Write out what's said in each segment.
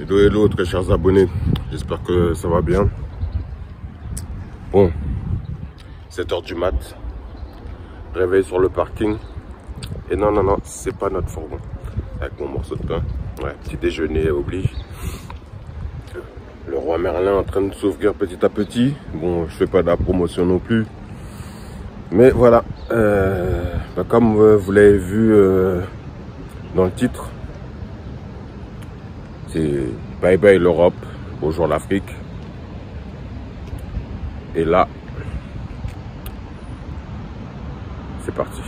Hello, hello, très chers abonnés. J'espère que ça va bien. Bon, 7h du mat. Réveil sur le parking. Et non, non, non, c'est pas notre fourgon. Avec mon morceau de pain. Ouais, petit déjeuner oblige. Le roi Merlin en train de s'ouvrir petit à petit. Bon, je fais pas de la promotion non plus. Mais voilà, euh, bah, comme vous l'avez vu euh, dans le titre, c'est bye bye l'Europe, bonjour l'Afrique. Et là, c'est parti.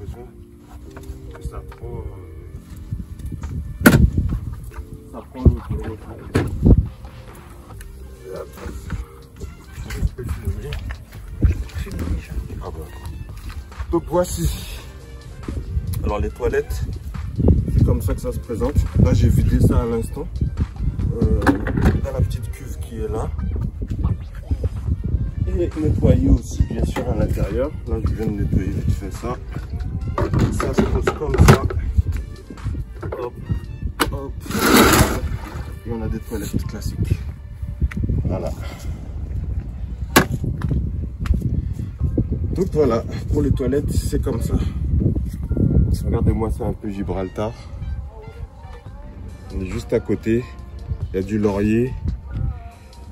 Que ça prend. euh, Ça prend le. Ah bah. Donc voici. Alors les toilettes, c'est comme ça que ça se présente. Là j'ai vidé ça à l'instant. Euh, dans la petite cuve qui est là. Et nettoyer aussi bien sûr à l'intérieur. Là je viens de nettoyer vite fait ça. Ça se pose comme ça. Hop, hop. Et on a des toilettes classiques. Voilà. Donc voilà, pour les toilettes, c'est comme ça. Regardez-moi ça un peu Gibraltar. On est juste à côté. Il y a du laurier.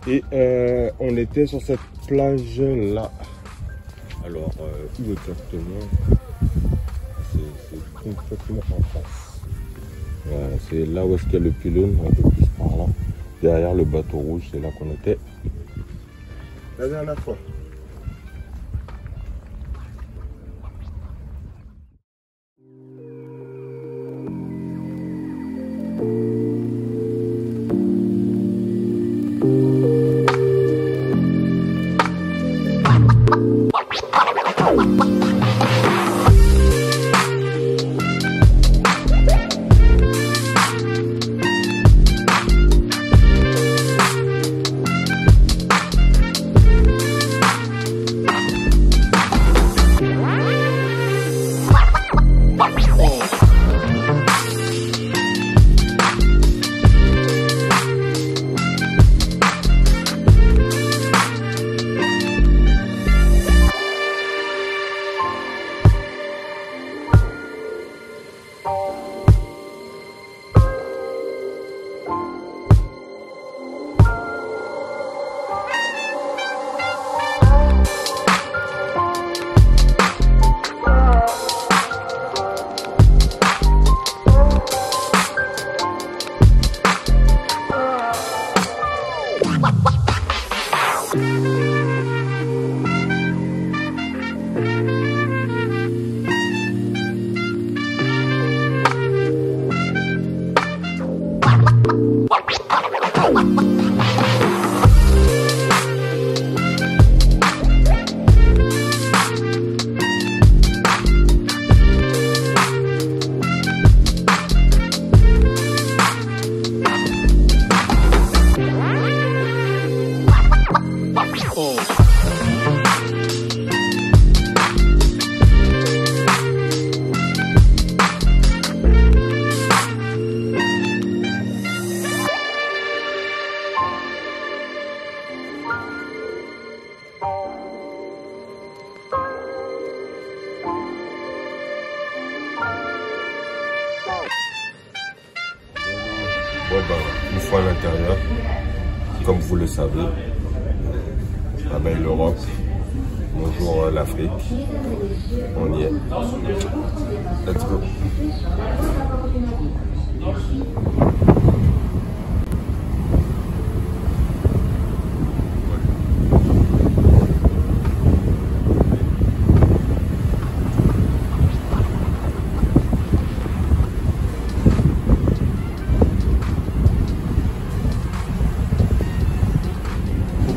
Et euh, on était sur cette plage là. Alors, euh, où exactement? C'est complètement en face. Voilà, c'est là où est-ce qu'il y a le pylône, un peu plus par là. Derrière le bateau rouge, c'est là qu'on était la dernière fois. Savez, ah ben, l'Europe, bonjour euh, l'Afrique, on y est. Let's go.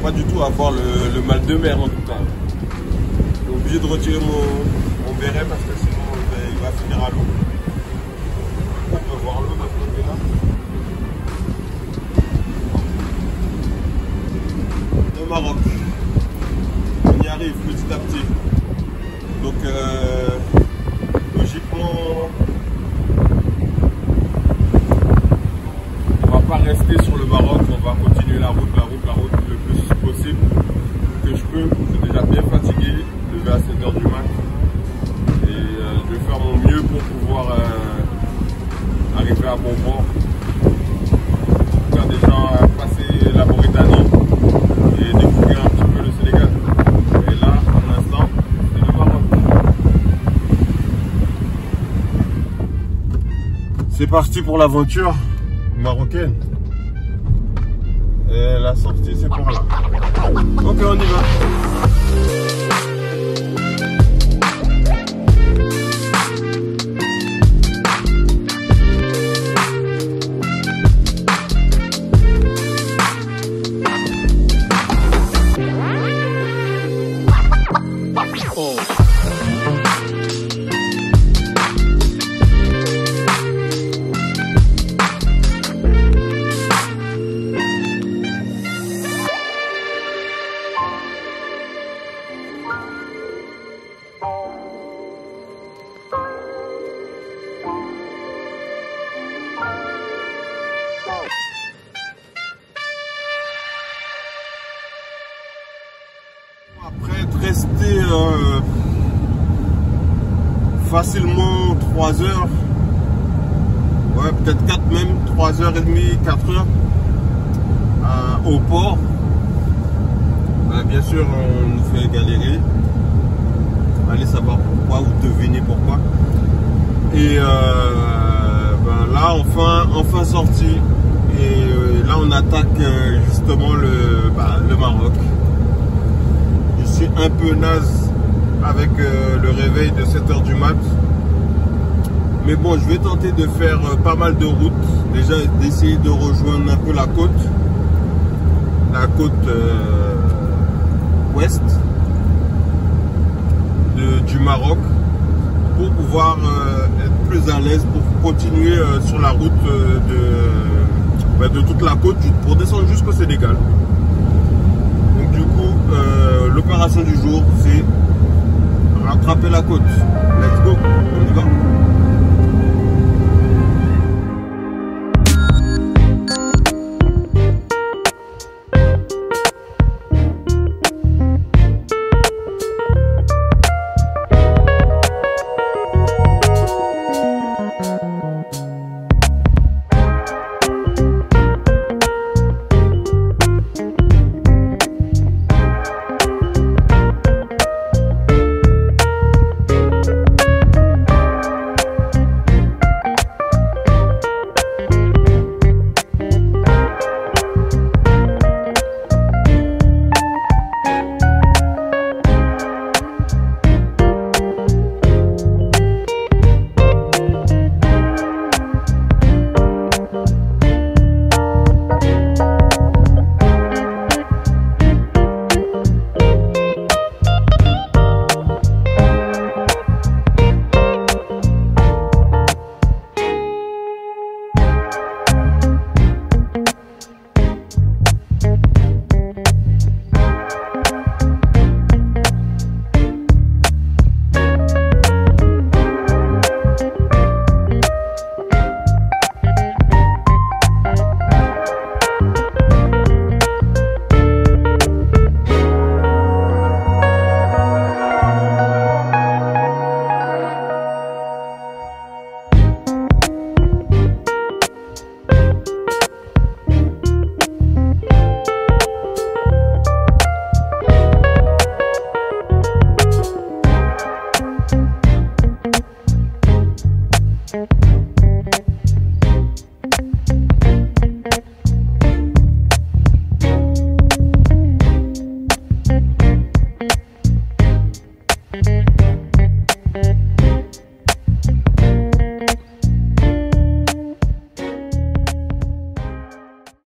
Pas du tout avoir le, le mal de mer en tout cas. Je suis obligé de retirer mon, mon béret parce que sinon il va finir à l'eau. On peut voir l'eau de ce côté-là. Au Maroc. On y arrive petit à petit. Donc euh, logiquement C'est parti pour l'aventure marocaine. Et la sortie, c'est par là. Ok, on y va. Euh, facilement 3 heures. Ouais, peut-être 4 même, 3 heures et demie, 4 heures euh, au port. Bien sûr, on nous fait galérer. Allez savoir pourquoi ou deviner pourquoi. Et euh, ben là, enfin, enfin sorti. Et là, on attaque justement le, ben, le Maroc un peu naze avec euh, le réveil de 7h du mat. Mais bon, je vais tenter de faire euh, pas mal de routes. Déjà, d'essayer de rejoindre un peu la côte. La côte euh, ouest du Maroc. Pour pouvoir être plus à l'aise pour continuer sur la route de, bah, de toute la côte pour descendre jusqu'au Sénégal. Donc du coup, l'opération du jour, c'est rattraper la côte. Let's go, on y va.